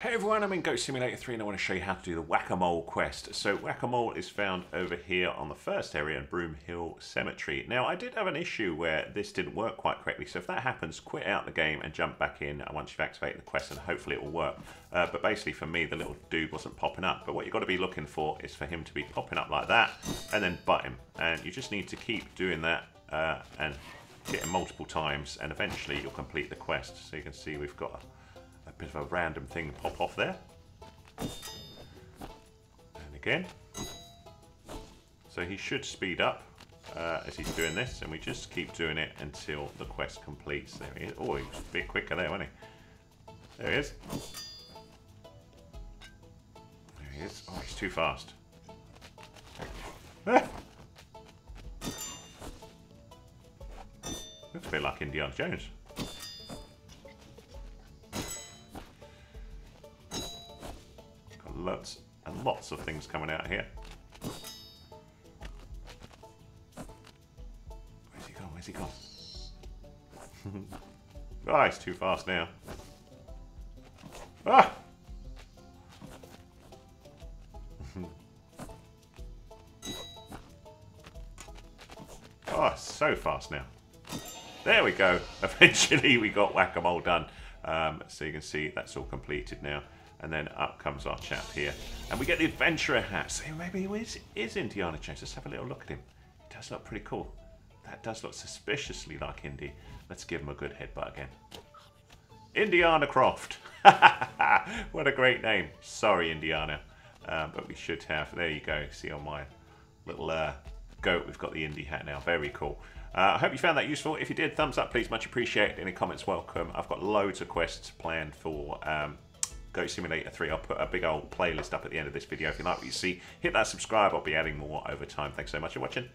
Hey everyone, I'm in Goat Simulator 3 and I want to show you how to do the Whack-A-Mole quest. So Whack-A-Mole is found over here on the first area in Broom Hill Cemetery. Now I did have an issue where this didn't work quite correctly, so if that happens, quit out the game and jump back in once you've activated the quest and hopefully it will work. Uh, but basically for me, the little dude wasn't popping up. But what you've got to be looking for is for him to be popping up like that and then butt him. And you just need to keep doing that uh, and hit him multiple times and eventually you'll complete the quest. So you can see we've got a bit of a random thing pop off there. And again. So he should speed up uh, as he's doing this, and we just keep doing it until the quest completes. There he is. Oh, he's a bit quicker there, wasn't he? There he is. There he is. Oh, he's too fast. Ah! Looks a bit like Indiana Jones. Lots and lots of things coming out here. Where's he gone? Where's he gone? oh, he's too fast now. Ah! oh, so fast now. There we go. Eventually we got Whack-A-Mole done. Um, so you can see that's all completed now. And then up comes our chap here. And we get the adventurer hat. So maybe he is, is Indiana Jones. Let's have a little look at him. He does look pretty cool. That does look suspiciously like Indy. Let's give him a good headbutt again. Indiana Croft. what a great name. Sorry, Indiana. Um, but we should have. There you go. See on my little uh, goat, we've got the Indy hat now. Very cool. Uh, I hope you found that useful. If you did, thumbs up, please. Much appreciated. Any comments, welcome. I've got loads of quests planned for um, Goat Simulator 3. I'll put a big old playlist up at the end of this video if you like what you see. Hit that subscribe. I'll be adding more over time. Thanks so much for watching.